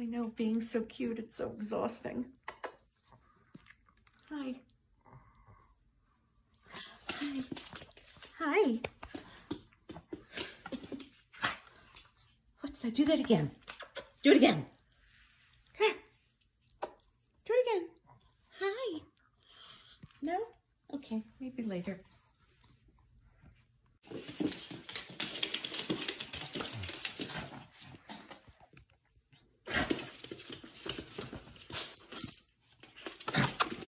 I know being so cute, it's so exhausting. Hi. Hi. Hi. What's that? Do that again. Do it again. Okay. here. Do it again. Hi. No? Okay, maybe later.